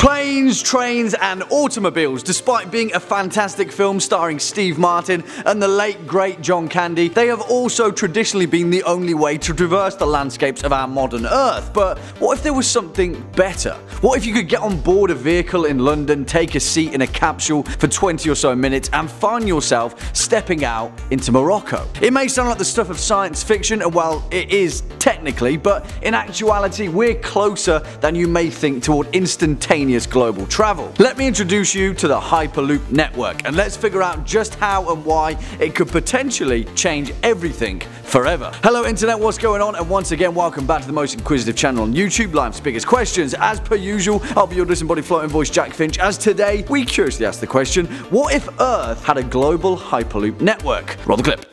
Planes, Trains and Automobiles, despite being a fantastic film starring Steve Martin and the late great John Candy, they have also traditionally been the only way to traverse the landscapes of our modern Earth. But what if there was something better? What if you could get on board a vehicle in London, take a seat in a capsule for 20 or so minutes and find yourself stepping out into Morocco? It may sound like the stuff of science fiction, and well, it is technically, but in actuality, we're closer than you may think toward instantaneous global travel. Let me introduce you to the Hyperloop network and let's figure out just how and why it could potentially change everything forever. Hello internet, what's going on? And once again, welcome back to the most inquisitive channel on YouTube, Life's Biggest Questions. As per usual, I'll be your disembodied floating voice Jack Finch, as today we curiously ask the question, what if Earth had a global Hyperloop network? Roll the clip.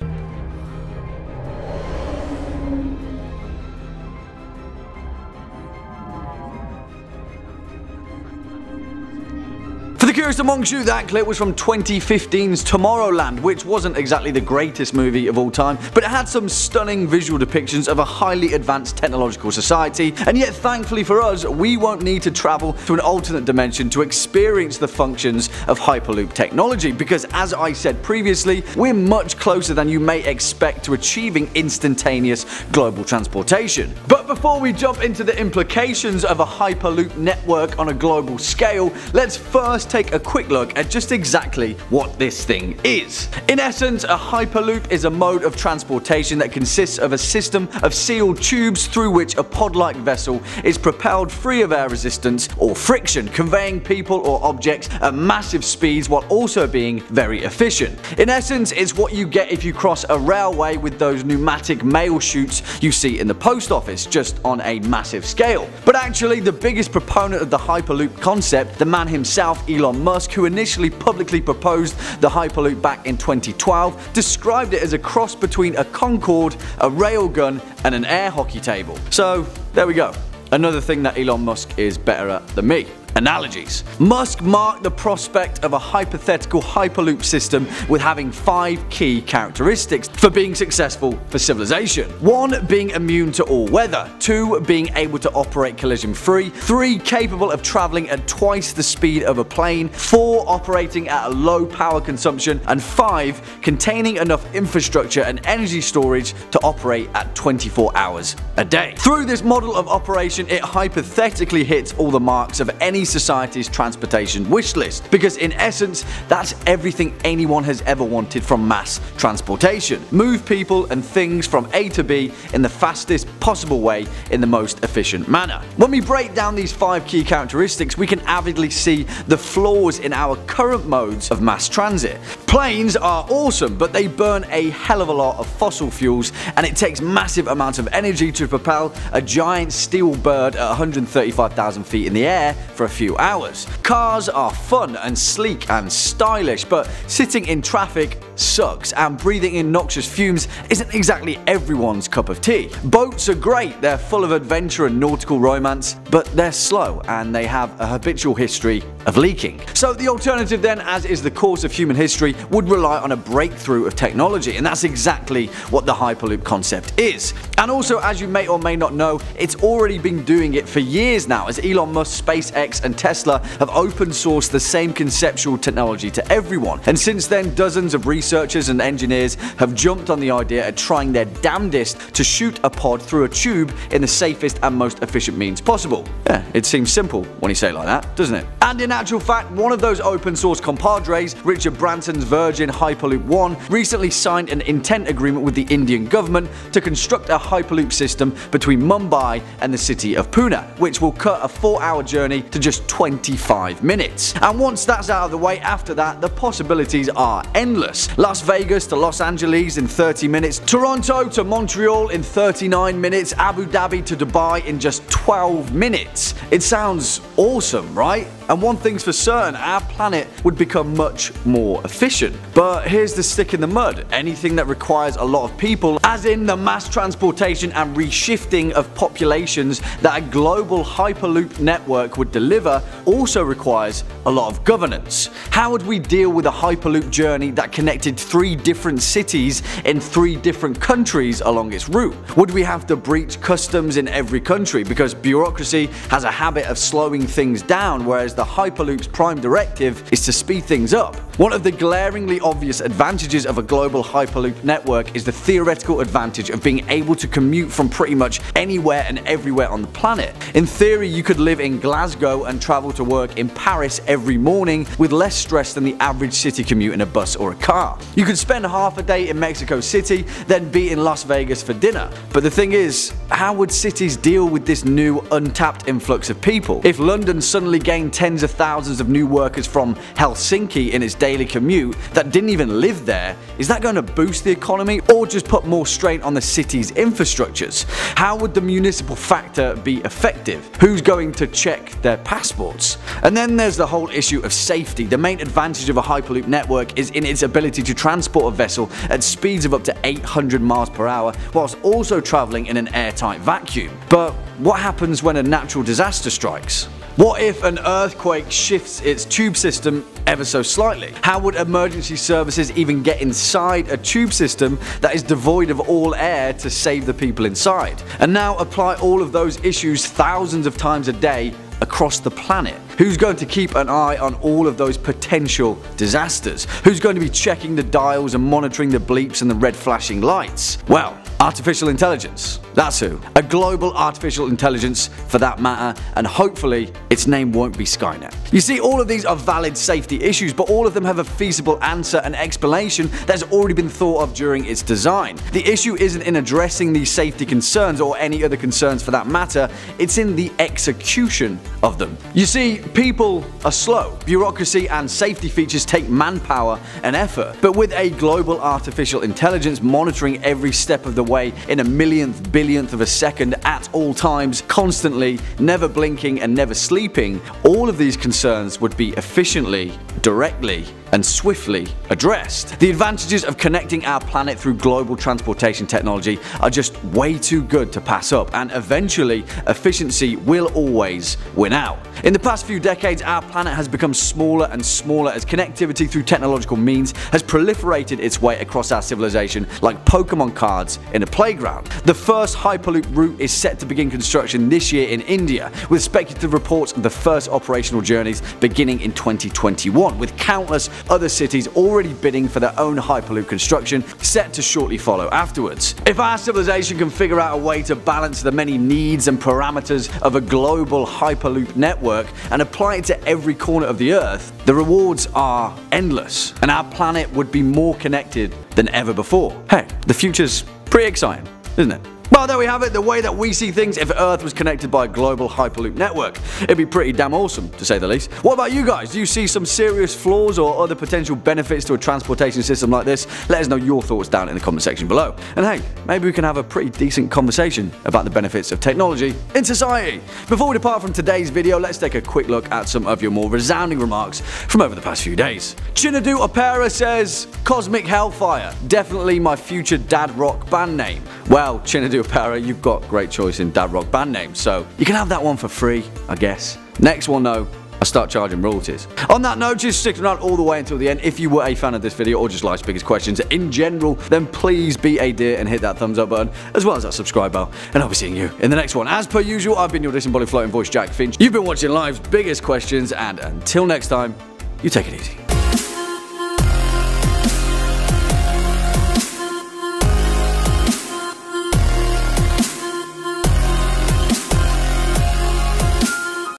Curious amongst you, that clip was from 2015's Tomorrowland, which wasn't exactly the greatest movie of all time, but it had some stunning visual depictions of a highly advanced technological society, and yet thankfully for us, we won't need to travel to an alternate dimension to experience the functions of Hyperloop technology, because as I said previously, we're much closer than you may expect to achieving instantaneous global transportation. But before we jump into the implications of a Hyperloop network on a global scale, let's first take take a quick look at just exactly what this thing is. In essence, a Hyperloop is a mode of transportation that consists of a system of sealed tubes through which a pod-like vessel is propelled free of air resistance or friction, conveying people or objects at massive speeds while also being very efficient. In essence, it's what you get if you cross a railway with those pneumatic mail chutes you see in the post office, just on a massive scale. But actually, the biggest proponent of the Hyperloop concept, the man himself, Elon Musk, who initially publicly proposed the Hyperloop back in 2012, described it as a cross between a Concorde, a railgun, and an air hockey table. So, there we go. Another thing that Elon Musk is better at than me analogies. Musk marked the prospect of a hypothetical Hyperloop system with having five key characteristics for being successful for civilization. One, being immune to all weather. Two, being able to operate collision free. Three, capable of traveling at twice the speed of a plane. Four, operating at a low power consumption. And five, containing enough infrastructure and energy storage to operate at 24 hours a day. Through this model of operation, it hypothetically hits all the marks of any society's transportation wish list because in essence that's everything anyone has ever wanted from mass transportation. Move people and things from A to B in the fastest possible way in the most efficient manner. When we break down these five key characteristics we can avidly see the flaws in our current modes of mass transit. Planes are awesome but they burn a hell of a lot of fossil fuels and it takes massive amounts of energy to propel a giant steel bird at 135,000 feet in the air for a few hours. Cars are fun and sleek and stylish, but sitting in traffic sucks and breathing in noxious fumes isn't exactly everyone's cup of tea. Boats are great, they're full of adventure and nautical romance, but they're slow and they have a habitual history of leaking. So the alternative then, as is the course of human history, would rely on a breakthrough of technology and that's exactly what the Hyperloop concept is. And also as you may or may not know, it's already been doing it for years now as Elon Musk, SpaceX and Tesla have open sourced the same conceptual technology to everyone. And since then, dozens of researchers and engineers have jumped on the idea of trying their damnedest to shoot a pod through a tube in the safest and most efficient means possible. Yeah, it seems simple when you say it like that, doesn't it? And in actual fact, one of those open source compadres, Richard Branson's Virgin Hyperloop One, recently signed an intent agreement with the Indian government to construct a Hyperloop system between Mumbai and the city of Pune, which will cut a four hour journey to just 25 minutes. And once that's out of the way, after that, the possibilities are endless. Las Vegas to Los Angeles in 30 minutes, Toronto to Montreal in 39 minutes, Abu Dhabi to Dubai in just 12 minutes. It sounds awesome, right? And one thing's for certain, our planet would become much more efficient. But here's the stick in the mud. Anything that requires a lot of people, as in the mass transportation and reshifting of populations that a global hyperloop network would deliver, also requires a lot of governance. How would we deal with a hyperloop journey that connected three different cities in three different countries along its route? Would we have to breach customs in every country because bureaucracy has a habit of slowing things down whereas the Hyperloop's prime directive is to speed things up? One of the glaringly obvious advantages of a global Hyperloop network is the theoretical advantage of being able to commute from pretty much anywhere and everywhere on the planet. In theory, you could live in Glasgow and travel to work in Paris every morning with less stress than the average city commute in a bus or a car. You could spend half a day in Mexico City, then be in Las Vegas for dinner. But the thing is, how would cities deal with this new untapped influx of people? If London suddenly gained tens of thousands of new workers from Helsinki in its daily commute that didn't even live there, is that going to boost the economy or just put more strain on the city's infrastructures? How would the municipal factor be effective? Who's going to check their passports? And then there's the whole issue of safety. The main advantage of a Hyperloop network is in its ability to transport a vessel at speeds of up to 800 miles per hour whilst also travelling in an airtight vacuum. But what happens when a natural disaster strikes? What if an earthquake shifts its tube system ever so slightly? How would emergency services even get inside a tube system that is devoid of all air to save the people inside? And now apply all of those issues thousands of times a day across the planet? Who's going to keep an eye on all of those potential disasters? Who's going to be checking the dials and monitoring the bleeps and the red flashing lights? Well, Artificial intelligence. That's who. A global artificial intelligence for that matter, and hopefully its name won't be Skynet. You see, all of these are valid safety issues, but all of them have a feasible answer and explanation that's already been thought of during its design. The issue isn't in addressing these safety concerns or any other concerns for that matter, it's in the execution of them. You see, people are slow. Bureaucracy and safety features take manpower and effort, but with a global artificial intelligence monitoring every step of the way in a millionth billionth of a second at all times, constantly, never blinking and never sleeping, all of these concerns would be efficiently, directly, and swiftly addressed. The advantages of connecting our planet through global transportation technology are just way too good to pass up, and eventually, efficiency will always win out. In the past few decades, our planet has become smaller and smaller as connectivity through technological means has proliferated its way across our civilization like Pokemon cards in a playground. The first Hyperloop route is set to begin construction this year in India, with speculative reports of the first operational journeys beginning in 2021, with countless other cities already bidding for their own Hyperloop construction, set to shortly follow afterwards. If our civilization can figure out a way to balance the many needs and parameters of a global Hyperloop network and apply it to every corner of the Earth, the rewards are endless, and our planet would be more connected than ever before. Hey, the future's pretty exciting, isn't it? There we have it, the way that we see things if Earth was connected by a global Hyperloop network. It'd be pretty damn awesome, to say the least. What about you guys? Do you see some serious flaws or other potential benefits to a transportation system like this? Let us know your thoughts down in the comment section below. And hey, maybe we can have a pretty decent conversation about the benefits of technology in society. Before we depart from today's video, let's take a quick look at some of your more resounding remarks from over the past few days. Chinadu Opera says, Cosmic Hellfire, definitely my future dad rock band name. Well, Chinadu Para, you've got great choice in dad rock band names, so you can have that one for free, I guess. Next one though, I start charging royalties. On that note, just stick around all the way until the end. If you were a fan of this video or just life's biggest questions in general, then please be a dear and hit that thumbs up button, as well as that subscribe bell, and I'll be seeing you in the next one. As per usual, I've been your disembodied floating voice, Jack Finch. You've been watching life's biggest questions, and until next time, you take it easy.